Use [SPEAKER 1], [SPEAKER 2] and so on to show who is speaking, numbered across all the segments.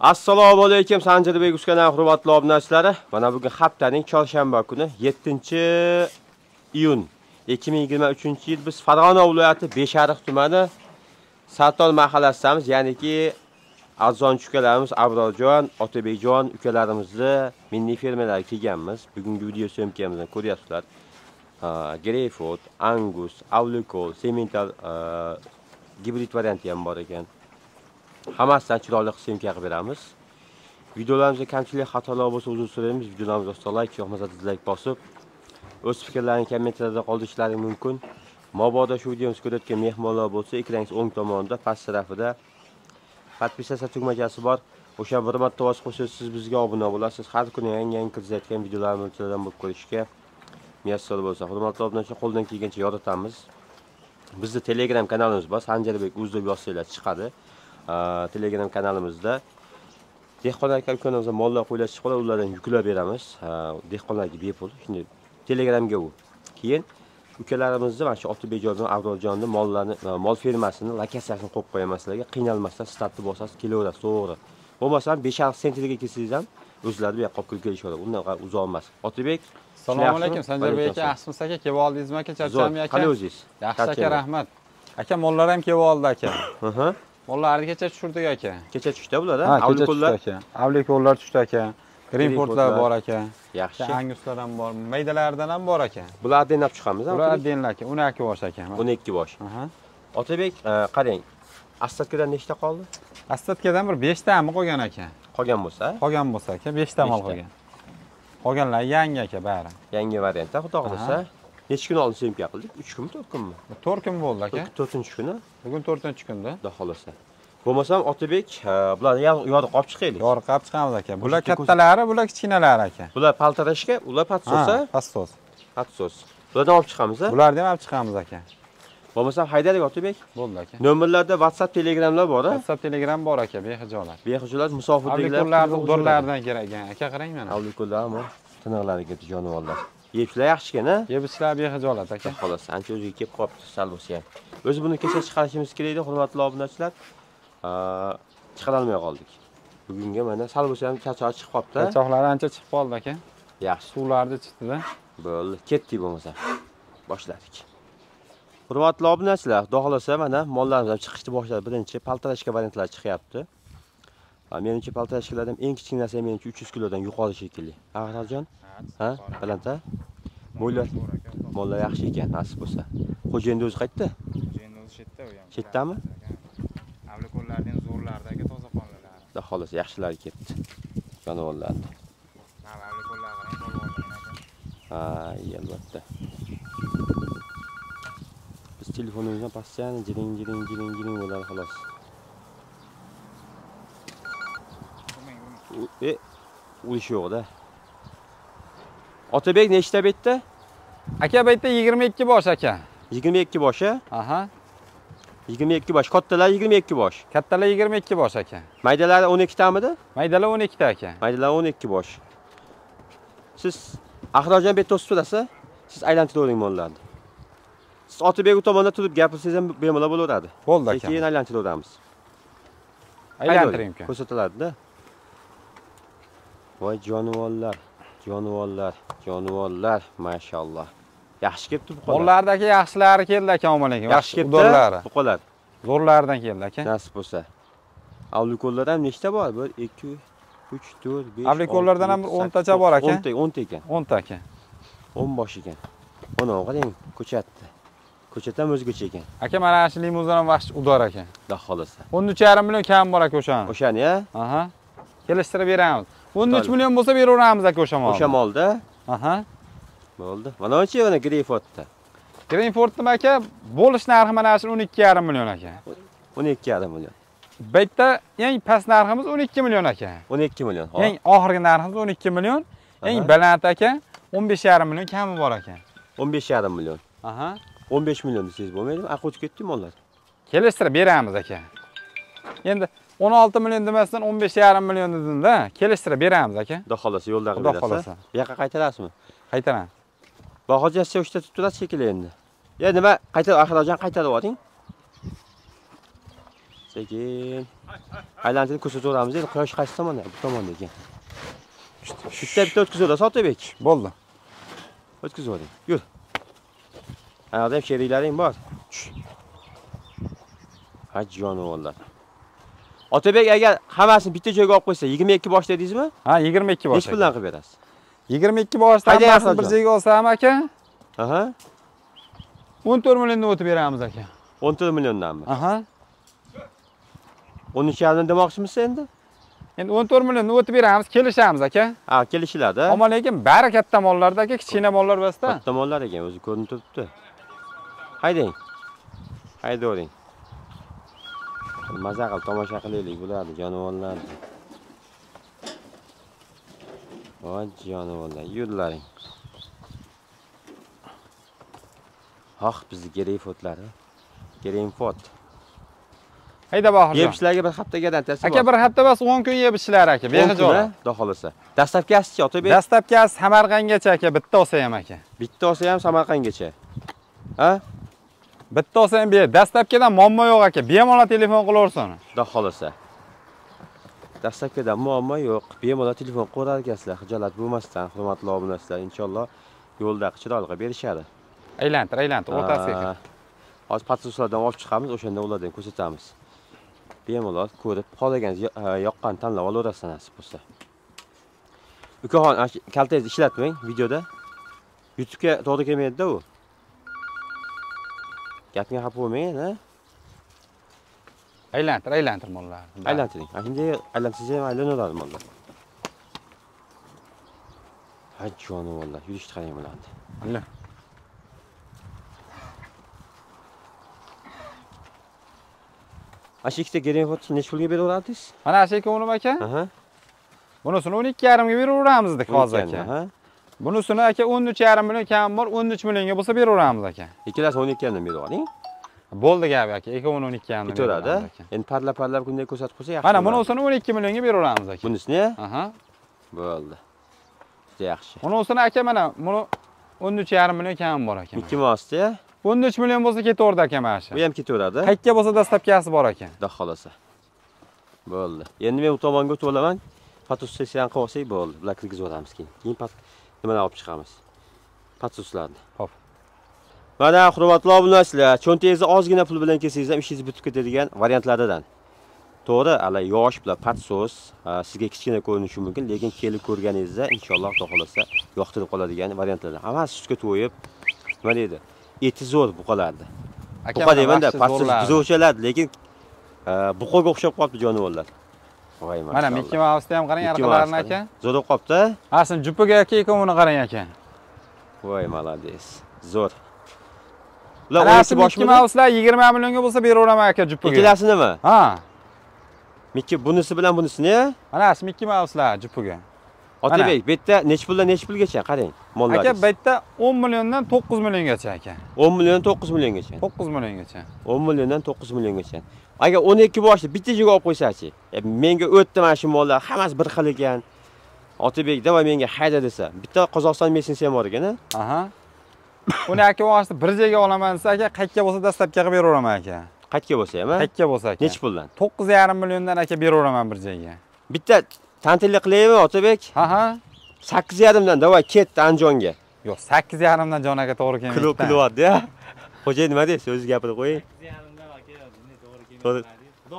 [SPEAKER 1] Assalomu alaykum Sanjirbek uskaning hurmatli obunachilari. Mana bugun haftaning chorshanba kuni 7-iyun 2023-yil biz Farg'ona viloyati Beshariq tumani sartol mahallasidamiz, ya'niki Azon ukalarimiz Abrorjon, Otabekjon ukalarimizni milliy fermerlar kelganmiz. Bugungi video syomkamizni ko'ryapsizlar. Greyfurt, Angus, Avlikol, Semental gibrid varianti ham bor ekan. Hammasidan chiroyli syomka qilib beramiz. Videolarimizda kamchilik, xatolar bo'lsa uzr so'raymiz. Videolarimizni yoqsa like, yoqmasa dizlayk bosib, o'z fikrlaringizni kommentariyada qoldirishlaring mumkin. Mabodo shu videomizni ko'rayotgan mehmonlar bo'lsa, ekranning o'ng tomonida past tarafida подписаться tugmachasi bor. O'sha bir marta ovoz qo'ysangiz siz bizga obuna bo'lasiz. Har kuni yangi-yangi kiritayotgan videolarimizni bo'lib ko'rishga muyassar bo'lsa, hurmatli obunachilar qo'ldan kelgancha yoritamiz. Bizning Telegram kanalimiz bor, Sanjarbek uz deb yozsanglar chiqadi. Telegram kanalimizda dehqonlar aka ukamizga mollar qo'ylash qoladi, ulardan yuklab beramiz. Dehqonlarga bepul. Shunday Telegramga u. Keyin ukalarimizni mana shu Otabekjonning, Avrorjonning mollarni, mol fermasini lokatsiyasini qo'yib qo'yaman sizlarga. Qiynalmasdan startni bosasiz, kelaverasiz, to'g'ri. Bo'lmasam 5-6 sentrga kelsangiz ham o'zlari bu yoqqa olib kelib kelishadi. Undan uzoq emas. Otabek
[SPEAKER 2] Assalomu alaykum, Sanjarbek aka, yaxshimisiz aka? Kelib oldingizmi aka, charchami aka?
[SPEAKER 1] Qani o'zingiz?
[SPEAKER 2] Yaxshi aka, rahmat. Aka, mollar ham kelib oldi aka. Mollarni kecha tushirdik aka.
[SPEAKER 1] Kecha tushdi bular,
[SPEAKER 2] Ha,
[SPEAKER 1] avlikollar.
[SPEAKER 2] aka. Avlikollar tushdi aka. Greenportlar bor aka.
[SPEAKER 1] Yaxshi.
[SPEAKER 2] Anguslar ham bor, maydalardan ham bor aka.
[SPEAKER 1] Bularni denab chiqamiz.
[SPEAKER 2] Ular denlar aka, 12 bosh aka.
[SPEAKER 1] 12 bosh.
[SPEAKER 2] Aha.
[SPEAKER 1] Otabek, e, qarang. Astatkadan nechta qoldi?
[SPEAKER 2] Astatkadan bir 5 tami qolgan aka.
[SPEAKER 1] Qolgan bo'lsa,
[SPEAKER 2] Qolgan bo'lsa aka, 5 ta mol
[SPEAKER 1] Beshta.
[SPEAKER 2] qolgan. Qolganlar yangi aka bari.
[SPEAKER 1] yangi variantda xudo xohlasa. Necha kun oldin syomka qildik? 3 kunmi, 4 kunmi?
[SPEAKER 2] 4 kun bo'ldi aka.
[SPEAKER 1] 4-kuni,
[SPEAKER 2] Bugun 4-kunda.
[SPEAKER 1] xudo xohlasa. Bo'lmasam Otabek, e, bularni yoriq olib chiqaylik.
[SPEAKER 2] Yorib qolib chiqamiz aka. Bular kattalari, bular kichkinalari aka.
[SPEAKER 1] Bular paltarashga, ular patsosa,
[SPEAKER 2] Ha, Pastos.
[SPEAKER 1] patsos. Bulardan olib chiqamiz, a?
[SPEAKER 2] Bularni ham olib chiqamiz aka.
[SPEAKER 1] Bo'lmasam haydaylik Otabek.
[SPEAKER 2] Bo'ldi aka.
[SPEAKER 1] Nomerlarda WhatsApp, Telegramlar bor, a?
[SPEAKER 2] WhatsApp, Telegram bor aka, behijolat.
[SPEAKER 1] Behujalar musofirliklar.
[SPEAKER 2] Avlikollarni udurlaridan ekan. Aka qarang mana.
[SPEAKER 1] Avlikollar ham tiniqlariga jonivorlar. Yeyishlar yaxshikan, a?
[SPEAKER 2] Yebishlar behijolat aka.
[SPEAKER 1] Xolos, ancha o'ziga kelib qolibdi sal bo'lsa ham. O'zi buni kecha chiqarishimiz kerak edi, hurmatli obunachilar. Chiqara olmay qoldik. Bugunga mana sal bo'lsa ham charchoq chiqib qolibdi.
[SPEAKER 2] Charchoqlari ancha chiqib qoldi aka.
[SPEAKER 1] Yaxshi,
[SPEAKER 2] Suvlarni chiqdi-da.
[SPEAKER 1] bo'ldi. Ketdik bo'lmasa. Boshladik. Hurmatli obunachilar, xudo xolasa mana mollarimiz ham chiqishni boshladi. Birinchi paltarashka variantlar chiqyapti. Ha, menimcha paltarashkalar ham eng kichik narsa menimcha 300 kilodan yuqori shekilli. Ag'arjon? Ha, balandda? Mollar, mollar yaxshi ekan, nasib bo'lsa. Xo'jayinni o'zi qayerda?
[SPEAKER 3] Endi o'zi chetda u ham.
[SPEAKER 1] Chetdami?
[SPEAKER 3] Avlikollarning zo'rlaridagi toza qonlilari.
[SPEAKER 1] Xudo xolasa yaxshilari ketdi. Jonivorlarni. Ha, albatta. Biz telefonimizdan постоянно jiring jiring jiring jiring bo'ladi xolos. E, ulish yo'q-da. Otabek nechta betda?
[SPEAKER 2] Aka bu yerda 22 bosh aka.
[SPEAKER 1] 22 boshi.
[SPEAKER 2] Aha.
[SPEAKER 1] 22 bosh. Kattalar 22 bosh.
[SPEAKER 2] Kattalar 22 bosh aka.
[SPEAKER 1] Maydalari 12 tamidi?
[SPEAKER 2] Maydalar 12 ta aka.
[SPEAKER 1] Maydalar 12 bosh. Siz Ahrojon bet to'sib turasiz? Siz aylantiravering mollarni. Siz Otabek tomonda turib gapirsangiz ham bemalol bo'laveradi.
[SPEAKER 2] Bo'ldi aka.
[SPEAKER 1] Keyin aylantiraveramiz.
[SPEAKER 2] Aylantiring aka.
[SPEAKER 1] Ko'rsatiladi-da. Voy jonivorlar, jonivorlar, jonivorlar, mashalloh. Yaxshi kelibdi bu qo'llar.
[SPEAKER 2] Mollardagi yaxshilari keldi aka omonlarga.
[SPEAKER 1] Yaxshi kelibdi. Bu.
[SPEAKER 2] Zo'rlaridan keldi aka.
[SPEAKER 1] Nasib bo'lsa. Avlikollar ham nechta bor? 1 2 3 4 5
[SPEAKER 2] Avlikollardan ham bir 10 tacha bor aka.
[SPEAKER 1] 10 ta, 10 ta ekan.
[SPEAKER 2] 10 ta aka.
[SPEAKER 1] 10 bosh ekan. Mana qarang, ko'chatni. Ko'chat ham o'zgacha ekan.
[SPEAKER 2] Aka mana shu limuzin ham vaqt udor aka.
[SPEAKER 1] Xudo xolasa.
[SPEAKER 2] 13,5 million kam bor aka o'shani.
[SPEAKER 1] O'shani, a?
[SPEAKER 2] Aha. Kelishtirib beramiz. 13
[SPEAKER 1] To'g'ri.
[SPEAKER 2] million bo'lsa beraveramiz aka o'sha molni.
[SPEAKER 1] O'sha molda
[SPEAKER 2] Aha.
[SPEAKER 1] bo'ldi. Mana o'chi mana Greyfotda.
[SPEAKER 2] Greenfordni aka bo'lish narxi mana shu 12,5 million aka.
[SPEAKER 1] 12,5 million.
[SPEAKER 2] Bu yerda eng past narximiz 12 million aka.
[SPEAKER 1] 12 million.
[SPEAKER 2] Eng oxirgi narximiz 12 million. Eng baland aka 15,5 million kami bor aka.
[SPEAKER 1] 15,5 million.
[SPEAKER 2] Aha.
[SPEAKER 1] 15 million desangiz bo'lmaydimi? O'tib ketdi mollar.
[SPEAKER 2] Kelishtirib beramiz aka. Endi 16 million demasdan 15,5 million dedimda, kelishtirib beramiz aka.
[SPEAKER 1] Xudo xolasa yo'lda
[SPEAKER 2] Xudo
[SPEAKER 1] qilib
[SPEAKER 2] xolasa.
[SPEAKER 1] berasiz. Bu yoqqa qaytarasizmi?
[SPEAKER 2] Qaytaran.
[SPEAKER 1] Bahojasi o'shda tutib turasiz shekilli endi. Ya nima qaytarib Ahrojon qaytarib yuboring. Sekin. Aylantirib ko'rsataveramiz. Endi quyosh qaysi tomonda? Bu tomonda ekan. Bitta bitta o'tkazaverasan Otabek.
[SPEAKER 2] Bo'ldi.
[SPEAKER 1] O'tkazib yuboring. Yur. Anayoqda ham sheriklaring bor. Tush. Ha jonivorlar. Otabek agar hammasini bitta joyga olib qo'ysa 22 bosh dedingizmi?
[SPEAKER 2] Ha, 22 bosh.
[SPEAKER 1] Nech puldan qilib berasiz?
[SPEAKER 2] 22 boshdan hammasini bir joyga olsam aka,
[SPEAKER 1] Aha.
[SPEAKER 2] 14 milliondan o'tib beramiz aka.
[SPEAKER 1] 14 milliondanmi?
[SPEAKER 2] Aha.
[SPEAKER 1] 13 demoqchimisiz endi?
[SPEAKER 2] Endi 14 milliondan o'tib beramiz, kelishamiz aka.
[SPEAKER 1] Ha, kelishiladi.
[SPEAKER 2] Ammo lekin bari katta mollarda aka, kichkina mollar emasda.
[SPEAKER 1] Katta mollar ekan, o'zi ko'rinib turibdi. Haydang. Haydavering. Maza qilib tomosha qilaylik bularni, jonivorlarni. Voy jonivorlar, yurlaring. Xoh, bizni Gereyfotlari. Gereyfot.
[SPEAKER 2] Hayda boxir.
[SPEAKER 1] Yebishlarga bir haftaga dantasi
[SPEAKER 2] Aka bir hafta bas 10 kun yebishlar aka, behijolat.
[SPEAKER 1] Xudo xolasa. Dastlabkasichi Otabek.
[SPEAKER 2] Dastlabkasi Samarqandgacha aka, bitta olsa ham aka.
[SPEAKER 1] Bitta olsa ham Samarqandgacha. Ha?
[SPEAKER 2] Bitta olsa ham ber. Dastlabkidan muammo yo'q aka. Bemalol telefon qilaversin.
[SPEAKER 1] Xudo xolasa. Dastlabkida muammo yo'q. Bemalol telefon qo'yar ekansizlar, xijolat bo'lmasdan, hurmatli obunachilar, inshaalloh yo'lda chiroyli berishadi.
[SPEAKER 2] Aylantir, aylantir, o'rtasiga.
[SPEAKER 1] Hozir patrusiyalardan olib chiqamiz, o'shanda ulardan ko'rsatamiz. Bemalol ko'rib, xohlagan yoqqan tanlab olaverasiz nasib bo'lsa. Ukaxon, kaltangizni ishlatmang videoda. YouTube'ga to'g'ri kelmaydi-da u. Gapga xafa bo'lmang, ha?
[SPEAKER 2] Aylantir, aylantir mollarni.
[SPEAKER 1] Aylantiring. Endi aylantirsangiz ham aylanaveradi mollar. Ha, jonivorlar, yurishni qarang bularni.
[SPEAKER 2] Alla.
[SPEAKER 1] Ana shu ikkita gerenfotni necha pulga beraverardingiz?
[SPEAKER 2] Mana shu ko'nglim aka.
[SPEAKER 1] Aha.
[SPEAKER 2] Bunisini 12,5 ga beraveramiz dedik hozir aka.
[SPEAKER 1] Aha.
[SPEAKER 2] Bunisini aka 13,5 million kam bor, 13 millionga bo'lsa beraveramiz aka.
[SPEAKER 1] Ikkalasi 12 dan berib oling.
[SPEAKER 2] Bo'ldi gap aka, ikkovini 12 ga
[SPEAKER 1] Ketaveradi. Endi parla-parla bunday ko'rsatib qo'ysa yaxshi.
[SPEAKER 2] Mana
[SPEAKER 1] bo'ladi.
[SPEAKER 2] bunisini 12 millionga beraveramiz aka.
[SPEAKER 1] bunisini
[SPEAKER 2] Aha.
[SPEAKER 1] bo'ldi. Juda yaxshi.
[SPEAKER 2] Bunisini aka mana buni 13,5 million kam bor aka.
[SPEAKER 1] Mickey Mouse'da
[SPEAKER 2] 13 million bo'lsa ketaverdi aka mana shu.
[SPEAKER 1] bu ham ketaveradi.
[SPEAKER 2] Qayerga bo'lsa dastlabkasi bor ekan.
[SPEAKER 1] Xudo xolasa. Bo'ldi. Endi men u tomonga o'tib olaman. Fotosessiyani qilib olsak bo'ldi. Bular kirgizib yuboramiz keyin. Keyin nimadan olib chiqamiz? Patsuslarni.
[SPEAKER 2] Xo'p.
[SPEAKER 1] Mana hurmatli obunachilar, cho'ntagingizda ozgina pul bilan kelsangiz ham ishingiz bitib ketadigan variantlardan. To'g'ri, ala yosh bilan patsos sizga kichkina ko'rinishi mumkin, lekin kelib ko'rganingizda inshaalloh Xudo xolasa yoqtirib qoladigan variantlardan. Hammasi sutga to'yib, nima deydi? Eti zo'r buqalardi. Buqa deymanda, patsos buzuvchilar, lekin buqaga o'xshab qolibdi jonivorlar. Voy
[SPEAKER 2] Mana Mickey Mouse'da ham qarang arqalarini aka.
[SPEAKER 1] Zo'r qolibdi.
[SPEAKER 2] Aslin jupiga aka ikkovini qarang aka.
[SPEAKER 1] Voy, malades. Zo'r. Ular
[SPEAKER 2] Ana
[SPEAKER 1] 12
[SPEAKER 2] shu Mickey
[SPEAKER 1] boshmi?
[SPEAKER 2] Mouse'lar 20 millionga bo'lsa beraveraman aka jupiga.
[SPEAKER 1] Ikkalasi nima?
[SPEAKER 2] Ha.
[SPEAKER 1] Mickey bunisi bilan bunisini
[SPEAKER 2] Mana shu Mickey Mouse'lar jupiga.
[SPEAKER 1] Otabek, bu yerda necha puldan necha pulgacha qarang. Mollar.
[SPEAKER 2] Aka bu yerda 10 milliondan 9 milliongacha aka.
[SPEAKER 1] 10 million 9 milliongacha.
[SPEAKER 2] 9 milliongacha.
[SPEAKER 1] 10 milliondan 9 milliongacha. Agar 12 boshli bitta joyga olib qo'ysachi, e, menga o'tdi mana shu mollar, hammasi bir xil ekan. Otabek davay menga hayda desa, bitta Qozog'iston messensi ham bor ekan-a?
[SPEAKER 2] Aha. Uni aka vosita bir joyga olaman desa aka qayerga bo'lsa dastlabki qilib beraveraman aka.
[SPEAKER 1] Qayerga bo'lsa ham, a?
[SPEAKER 2] Qayerga bo'lsa aka.
[SPEAKER 1] Necha puldan?
[SPEAKER 2] 9,5 milliondan aka beraveraman bir joyga.
[SPEAKER 1] Bitta tantillik qilaymi Otabek?
[SPEAKER 2] Ha ha.
[SPEAKER 1] 8.5 dan davay ketdi Andijonga.
[SPEAKER 2] Yo'q, 8,5 dan jon aka to'g'ri kelmaydi.
[SPEAKER 1] Kilo kilovatda. Xo'jayin nima deysiz? O'zingiz gapirib qo'ying.
[SPEAKER 3] yarimdan aka bunday to'g'ri
[SPEAKER 1] To'g'ri.
[SPEAKER 3] kelmaydi xudo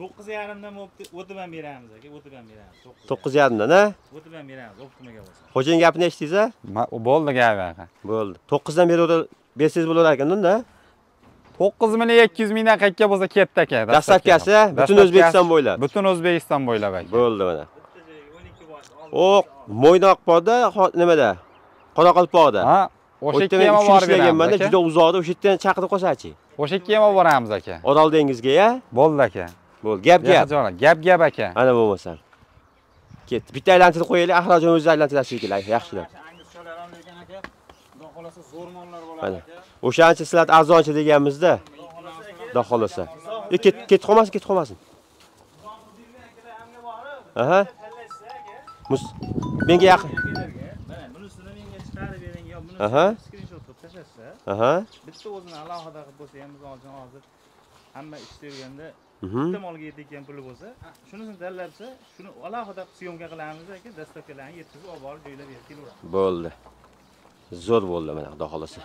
[SPEAKER 3] to'qqiz yarimdan o'tib ham beramiz aka o'tib ham beramiz
[SPEAKER 1] 9.5 dan, a?
[SPEAKER 3] o'tib ham beramiz optimaga bo'lsa
[SPEAKER 1] Xo'jayin gapini eshitdingiz, a?
[SPEAKER 2] Ma- u bo'ldi gap aka.
[SPEAKER 1] Bo'ldi. 9 dan beri bersangiz bo'lar ekan-da.
[SPEAKER 2] 9 million 200 mingdan qayerga bo'lsa ketdi aka.
[SPEAKER 1] Dastlabkasi butun O'zbekiston bo'ylab.
[SPEAKER 2] Butun O'zbekiston bo'ylab aka.
[SPEAKER 1] Bo'ldi mana. O, Mo'ynoq borda, ho- nimada? Qoraqalpoqda.
[SPEAKER 2] Ha, o'sha yerga ham
[SPEAKER 1] yerga
[SPEAKER 2] borib aka.
[SPEAKER 1] juda uzoqda, o'sha yerdan chaqirib qolsachi.
[SPEAKER 2] O'sha yerga ham olib boramiz aka.
[SPEAKER 1] Orol dengizga, ya?
[SPEAKER 2] Bo'ldi aka.
[SPEAKER 1] Bo'ldi, gap gap.
[SPEAKER 2] Gap gap aka.
[SPEAKER 1] Ana bo'lmasa. Ketdi. Bitta aylantirib qo'yaylik, Ahrajon o'zi aylantirasiz kerak, yaxshilab.
[SPEAKER 3] angizchalar ham lekin aka xudo xohlasa zo'r mollar bo'ladi
[SPEAKER 1] O'shancha sizlar arzonchi deganmizda. Xudo xohlasa. E, ket ket qolmasin, ket qolmasin. Aha. Mus menga yaqin.
[SPEAKER 3] mana bunisini menga chiqarib bering yo
[SPEAKER 1] Aha.
[SPEAKER 3] buni skrinshot qilib tashlashsa
[SPEAKER 1] Aha.
[SPEAKER 3] bitta o'zini alohida qilib bo'lsa ham uchun hozir hamma ishda yurganda
[SPEAKER 1] Mhm.
[SPEAKER 3] bitta molga yetadigan puli bo'lsa shunisini tanlabsa shuni alohida syomka qilamiz aka dastavkalarni yetkazib olib borib joylab berib kelaveramiz
[SPEAKER 1] Bo'ldi. Zo'r bo'ldi mana xudo xolasa.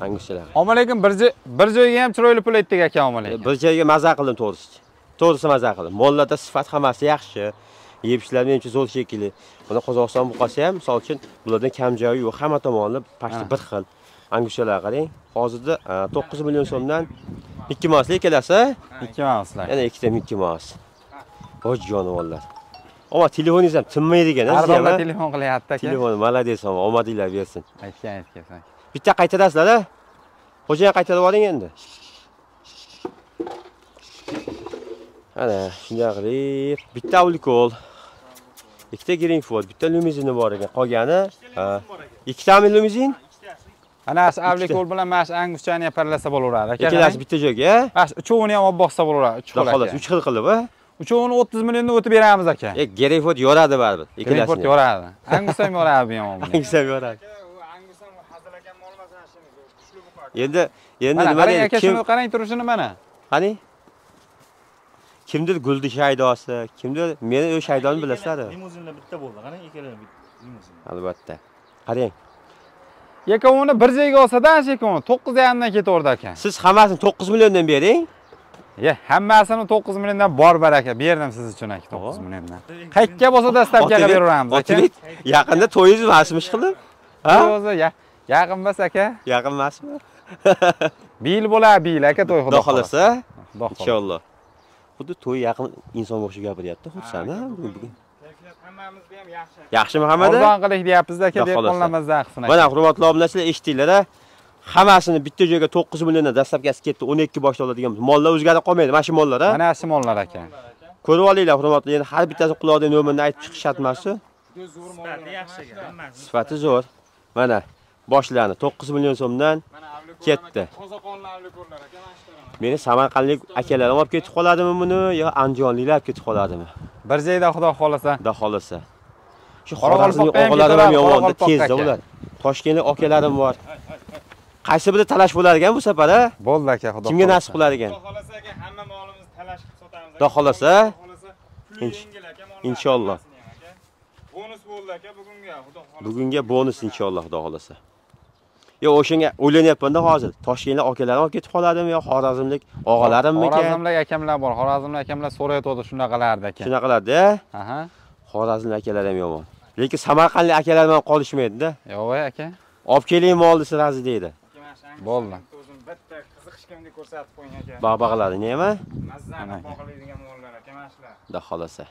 [SPEAKER 1] Anguschalar.
[SPEAKER 2] Omma lekin bir joy bir joyga ham chiroyli pul aytdik aka omma lekin.
[SPEAKER 1] Bir joyga maza qildim to'g'risi. To'g'risi maza qildim. Mollarda sifat hammasi yaxshi. Yeb ishlar menimcha zo'r shekilli. Buni Qozog'iston bu qolsa ham, misol uchun, bulardan kam joyi yo'q. Hamma tomoni
[SPEAKER 2] Ha.
[SPEAKER 1] bir xil. Anguschalar qarang. Hozirda a, 9 million so'mdan Mickey Mouse ikkalasi,
[SPEAKER 2] Ikki mavslar.
[SPEAKER 1] yana ikkita Mickey Mouse. Voy jonivorlar. Ammo telefoningiz ham tinmaydi ekan,
[SPEAKER 2] Har doim
[SPEAKER 1] a?
[SPEAKER 2] telefon qilyapti aka.
[SPEAKER 1] Telefon, malades, ammo omadinglar bersin.
[SPEAKER 2] Aytgan aytgan.
[SPEAKER 1] Bitta qaytarasizlar-a? Xo'jayin qaytarib oling endi. Ana, shunday qilib, bitta Avlikol, ikkita Greenford, bitta limuzini bor ekan. Qolgani, ikkitami limuzin?
[SPEAKER 2] Ana shu avlikol bilan mana shu anguschani ham parlasa bo'laveradi aka.
[SPEAKER 1] Ikkalasi bitta joyga, a?
[SPEAKER 2] Mana shu uchovini ham olib boqsa bo'laveradi. Uch xil
[SPEAKER 1] xolos. 3 xil qilib, a?
[SPEAKER 2] Uchovini 30 milliondan o'tib beramiz aka.
[SPEAKER 1] E, Greenford yoradi baribir.
[SPEAKER 2] Greenport yoradi. Angus ham yoradi bu yomon.
[SPEAKER 1] Hangisi yoradi. Endi, endi nima
[SPEAKER 2] qarang
[SPEAKER 1] deydi?
[SPEAKER 2] aka
[SPEAKER 1] Kim,
[SPEAKER 2] shuni qarang turishini mana.
[SPEAKER 1] qani? Kimdir Guldi shaydosi, kimdir meni o'sha shaydoni bilasizlar.
[SPEAKER 3] limuzinlar bitta bo'ldi qarang ikkala limuzin
[SPEAKER 1] Albatta. Qarang,
[SPEAKER 2] Yekovini bir joyga olsa-da, shekovini 9.5 dan ketaverdi aka.
[SPEAKER 1] siz hammasini 9 milliondan bering.
[SPEAKER 2] Ya, hammasini 9 milliondan bor bar aka. Berdim siz uchun aka 9
[SPEAKER 1] Hop.
[SPEAKER 2] milliondan. Qayerga bo'lsa dastavkaga beraveramiz aka.
[SPEAKER 1] Yaqinda to'yingiz emasmi qilib? Ha?
[SPEAKER 2] O'zi ya, yaqin emas aka.
[SPEAKER 1] Yaqin emasmi?
[SPEAKER 2] Bil bo'ladi, bil aka to'y xudo
[SPEAKER 1] Xudo xolasa,
[SPEAKER 2] Xudo xolasa.
[SPEAKER 1] inshaalloh. Xuddi to'y yaqin insonga o'xshab gapiryapti, xursand ha bugun.
[SPEAKER 2] Hammamizga ham yaxshi.
[SPEAKER 1] Yaxshimi hammada?
[SPEAKER 2] Arzon qilik deyapmiz aka, dehqonlarimizda qilsin.
[SPEAKER 1] Mana hurmatli obunachilar eshitdinglar a? Hammasini bitta joyga 9 milliondan dastlabkasi ketdi, 12 boshda oladigan mollar o'zgarib qolmaydi, mana shu mollar a?
[SPEAKER 2] Mana shu mollar aka.
[SPEAKER 1] Ko'rib olinglar hurmatli, endi har bittasi quloqdan nomerini aytib chiqish shart emas-ku.
[SPEAKER 3] sifati yaxshi ekan hammasi
[SPEAKER 1] Sifati zo'r. Mana boshlandi 9 million so'mdan ketdi.
[SPEAKER 2] Qozoqonlar avlikorlar aka, mana shu
[SPEAKER 1] Meni samarqandlik akalarim olib ketib qoladimi buni yo andijonliklar olib ketib qoladimi?
[SPEAKER 2] Bir joyda xudo xolasa.
[SPEAKER 1] Xudo xolasa. Shu Xorazmlik og'alarim ham
[SPEAKER 2] Qoraqalpoqqa
[SPEAKER 1] tezda ular. Toshkentlik akalarim bor. Qaysi biri talash bo'lar ekan bu safar a?
[SPEAKER 2] Bo'ldi aka, xudo
[SPEAKER 1] Kimga nasib qilar ekan?
[SPEAKER 2] Xudo xolasa aka, hamma molimizni talash qilib sotamiz.
[SPEAKER 1] Xudo xolasa.
[SPEAKER 2] puli
[SPEAKER 1] Insh-
[SPEAKER 2] yengil aka, mollar
[SPEAKER 1] inshaalloh.
[SPEAKER 2] ham. Bonus bo'ldi aka bugunga, xudo xolasa.
[SPEAKER 1] Bugunga bonus inshaalloh xudo xolasa. Yo o'shanga o'ylanyapman-da hozir. Toshkentlik akalarim olib ketib qoladimi yo Xorazmlik og'alarimmikan?
[SPEAKER 2] Xorazmlik akamlar bor. Xorazmlik akamlar so'rayotdi shunaqalardi aka.
[SPEAKER 1] Shunaqalarda
[SPEAKER 2] Aha.
[SPEAKER 1] Xorazmlik akalar ham yomon. Lekin Samarqandlik akalar bilan qolishmaydi-da.
[SPEAKER 2] Yo'q aka.
[SPEAKER 1] Olib keling molni sirazi deydi.
[SPEAKER 2] Bo'ldi.
[SPEAKER 4] O'zim bitta qiziqishganimdek ko'rsatib qo'ying aka.
[SPEAKER 1] Bog'bog'lari nima?
[SPEAKER 4] Mazzani boqiladigan mollar aka mana shular.
[SPEAKER 1] Xudo xolasa.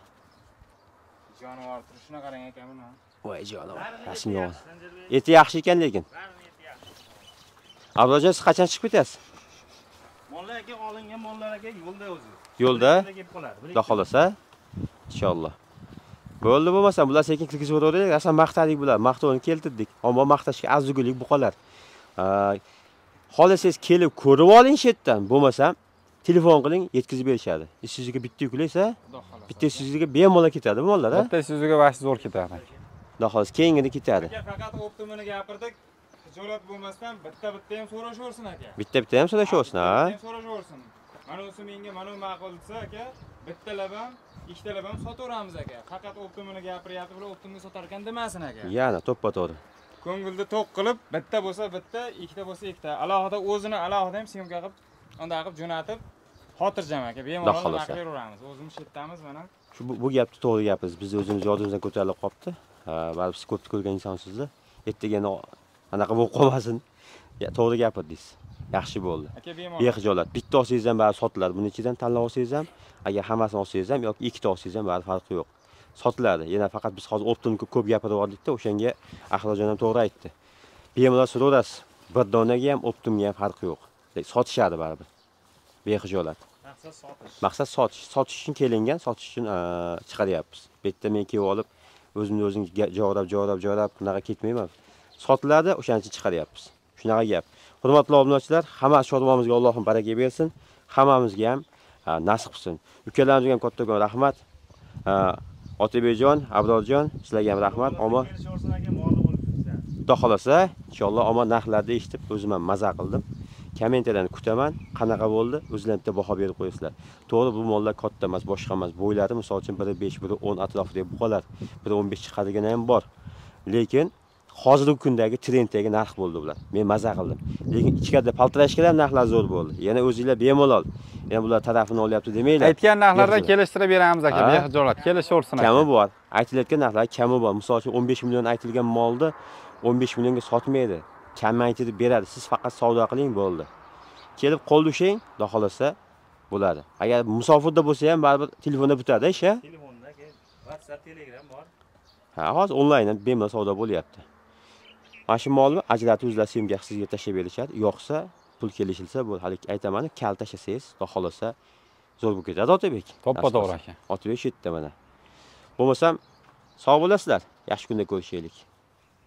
[SPEAKER 4] Jonivor turishini qarang aka buni.
[SPEAKER 1] Voy jonim, rasm yomon. Eti yaxshi ekan lekin. Abdullajon siz qachon chiqib ketasiz?
[SPEAKER 3] mollar aka olingan mollar aka yo'lda o'zi
[SPEAKER 1] Yo'lda? Xudo xolasa. Inshaalloh. Bo'ldi bo'lmasa bular sekin kirgizib o'tavering. Aslan maqtadik bular, maqtovni keltirdik. Ammo maqtashga arzugulik buqalar. Xohlasangiz kelib ko'rib oling shu yerdan, bo'lmasam telefon qiling, yetkazib berishadi. Isuzuga bitta yuklaysa, bitta Isuzuga bemalol ketadi mollar, a?
[SPEAKER 2] Bitta Suzuki vash zo'r ketadi.
[SPEAKER 1] Xudo xolasa keyingini ketadi.
[SPEAKER 4] Aka faqat optimini gapirdik. Hijolat bo'lmasdan bitta bitta ham so'rashaversin aka.
[SPEAKER 1] Bitta bitta ham so'rashaversin, ha?
[SPEAKER 4] so'rashaversin. Mana usi menga mana bu ma'qul desa aka, bittalab ham, ikkitalab ham sotaveramiz aka. Faqat optimini gapiryapti, bular optimni sotar ekan demasin aka.
[SPEAKER 1] Yana to'ppa to'g'ri.
[SPEAKER 4] Ko'ngilni to'q qilib bitta bo'lsa bitta ikkita bo'lsa ikkita alohida o'zini alohida ham syomka qilib unday qilib jo'natib xotirjam aka bemalol qilaveramiz o'zimiz yerdamiz mana
[SPEAKER 1] Shu bu, gapni to'g'ri gapingiz. Biz o'zimiz yodimizdan ko'tarilib qolibdi. Baribir siz ko'p ko'rgan insonsizlar. Ertaga yana anaqa bo'lib qolmasin. To'g'ri gapirdingiz. Yaxshi bo'ldi.
[SPEAKER 4] aka bemalol
[SPEAKER 1] Bexijolat. Bitta olsangiz ham bari sotiladi. Buni ichidan tanlab olsangiz ham, agar hammasini olsangiz ham yoki ikkita olsangiz ham bari farqi yo'q. Sotiladi. Yana faqat biz hozir optimni ko'p gapirib yubordikda, o'shanga Ahlojon ham to'g'ri aytdi. Bemalol so'raverasiz. Bir donaga ham optimga ham farqi yo'q. Sotishadi baribir. Bexijolat.
[SPEAKER 3] maqsad sotish
[SPEAKER 1] Maqsad sotish. Sotish uchun kelingan, sotish uchun chiqaryapmiz. Bu yerda men kelib olib, o'zimni o'zim joylab, joylab, joylab bunaqa ketmayman. Sotiladi, o'shaning uchun chiqaryapmiz. Shunaqa gap. Hurmatli obunachilar, hamma shodmonimizga Allohim baraka bersin. Hammamizga ham ha, nasib qilsin. Ukalarimizga ham kattakon rahmat. Otabekjon, Abrorjon, sizlarga ham rahmat. Omon Xudo xolasa, inshaalloh omon narxlarni eshitib o'zim ham maza qildim. kommentlarni kutaman. Qanaqa bo'ldi? O'zlaringizga bitta baho berib qo'yasizlar. To'g'ri, bu mollar katta emas, boshqa emas. Bo'ylari misol uchun biri 5, biri 10 atrofida buqalar, biri 15 chiqadigani ham bor. Lekin hozirgi kundagi trenddagi narx bo'ldi bular. Men maza qildim. Lekin ichkarida paltirashkalar narxlar zo'r bo'ldi. Yana o'zingizlar bemalol. Yana bular tarafini olyapti demanglar.
[SPEAKER 2] aytgan narxlardan kelishtirib beramiz aka
[SPEAKER 1] Ha.
[SPEAKER 2] behijolat kelishaversin
[SPEAKER 1] Kami bor. Aytilayotgan narxlar kami bor. Misol uchun 15 million aytilgan molni 15 millionga sotmaydi. Kamaytirib beradi. Siz faqat savdo qiling bo'ldi. Kelib qo'l ushing, xudo xolasa bo'ladi. Agar musofirda bo'lsa ham baribir telefonda bitadi ish, ha?
[SPEAKER 3] telefonda whatsapp telegram bor
[SPEAKER 1] Ha, hozir onlayn ham bemalol savdo bo'lyapti. Mana shu molni ajratib o'zlari semga sizga tashlab berishadi. Yo'qsa pul kelishilsa bo'ldi. Hali aytaman, kal tashlasangiz, xudo xolasa zo'r bo'lib ketadi Otabek.
[SPEAKER 2] to'ppa to'g'ri aka
[SPEAKER 1] Otabek shu yerda mana. Bo'lmasam sog' bo'lasizlar. Yaxshi kunda ko'rishaylik.